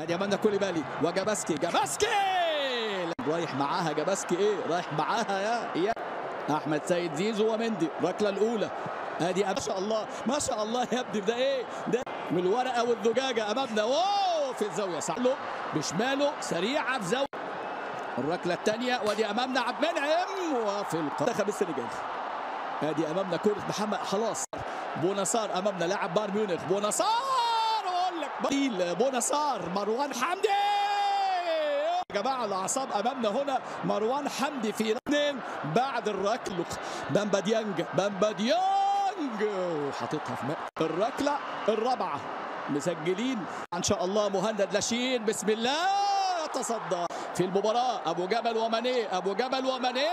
ادي اماندا كوليبالي وجاباسكي جاباسكي! رايح معاها جاباسكي إيه؟ رايح معاها يا يا أحمد سيد زيزو ومندي الركله الأولى. ادي ما شاء الله ما شاء الله يا ابني ده إيه؟ ده من الورقة والزجاجة أمامنا. واو في الزاوية سعله بشماله سريعة في زاوية. الركلة الثانية وادي أمامنا عبد المنعم وفي المنتخب السنغالي ادي أمامنا كره محمد خلاص. بونصار أمامنا لاعب بايرن ميونخ. بونصار بديل بونصار مروان حمدي! يا جماعة الأعصاب أمامنا هنا مروان حمدي في اثنين بعد الركلة. بامبا ديانج بامبا ديانج! وحاططها في ماء الركلة الرابعة. مسجلين. إن شاء الله مهند لاشين بسم الله! يتصدى في المباراة أبو جبل وماني أبو جبل وماني